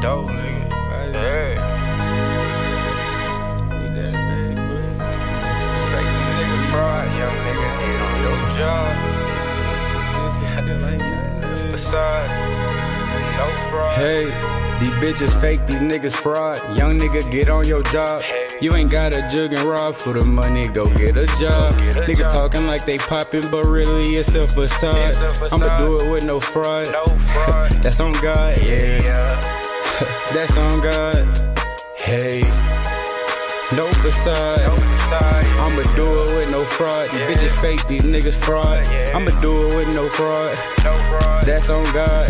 dope, nigga. Yeah. Need that bag quick. Fake nigga fraud, young nigga. Hit on your job. This shit feel like that. Besides, no fraud. Hey, these bitches fake, these niggas fraud. Young nigga, get on your job. You ain't got a jug and rod for the money, go get a job. get a Niggas job. talking like they poppin', but really it's a facade. It's a facade. I'ma do it with no fraud. No fraud. That's on God, yeah. Yeah. That's on God. Hey, no facade. No facade. I'ma do it with no fraud. These Yeah. bitches fake, these niggas fraud. Yeah. I'ma do it with no fraud. No fraud. That's on God.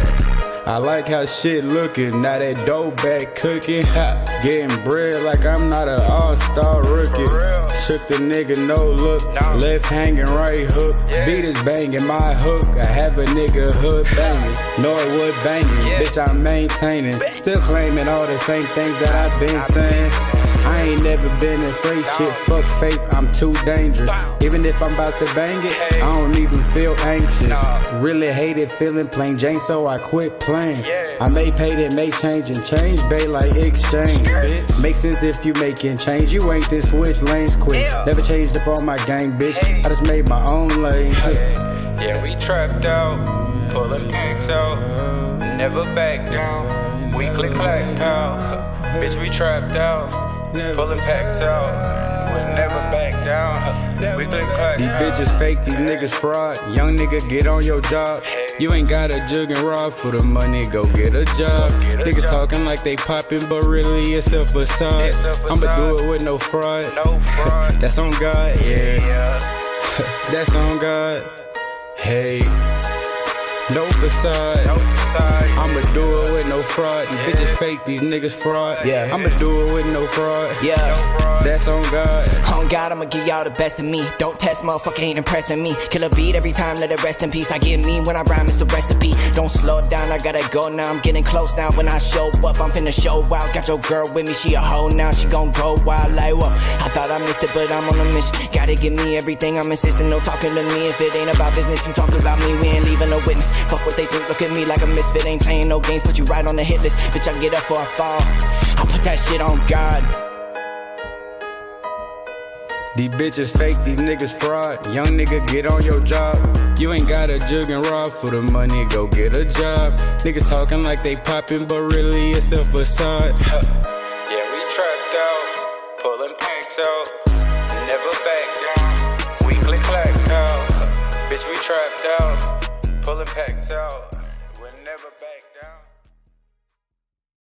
I like how shit looking. Now that dope back cooking. Ha. Getting bread like I'm not an all-star rookie. For. Shook the nigga, no look. No. Left hanging, right hook. Yeah. Beat is banging, my hook. I have a nigga hood banging. Norwood banging. Yeah. Bitch, I'm maintaining. Still claiming all the same things that I've been saying. I ain't never been afraid shit. Fuck faith, I'm too dangerous. Even if I'm about to bang it, I don't even feel anxious. Really hated feeling plain Jane, so I quit playing. I may pay that may change and change, bay like exchange. Bitch. Make sense if you making change. You ain't this switch lanes quick. Never changed up on my gang, bitch. I just made my own lane. Yeah, we trapped out, pulling packs out, never back down. We click clack out, bitch, we trapped out, pulling packs out, we never back down. We click clack These bitches fake, these niggas fraud. Young nigga, get on your job. You ain't got a jug and rod for the money, go get a job. get a Niggas job. talking like they poppin', but really it's a facade. It's a I'ma do it with no fraud. No fraud. That's on God, yeah. Yeah, That's on God. Hey, no facade. no side. I'ma do it with no fraud. These bitches fake, these niggas fraud. Yeah. I'ma do it with no fraud. Yeah. fraud. That's on God. On God, I'ma give y'all the best of me. Don't test, motherfucker, ain't impressing me. Kill a beat every time, let it rest in peace. I get me when I rhyme, it's the recipe. Don't slow down, I gotta go now. I'm getting close now. When I show up, I'm finna show out. Got your girl with me, she a hoe now. She gon' go wild like what? I thought I missed it, but I'm on a mission. Gotta give me everything, I'm insisting. No talking to me if it ain't about business. You talk about me, we ain't leaving a witness. Fuck what they think, look at me like a misfit. Ain't playing no games, put you right on the hit list. Bitch, I get up for a fall. I put that shit on God. These bitches fake, these niggas fraud. Young nigga, get on your job. You ain't got a jug and rod for the money, go get a job. Niggas talking like they poppin', but really it's a facade. Yeah, we trapped out, pulling packs out, never back down. We click clack out, bitch, we trapped out, pulling packs out,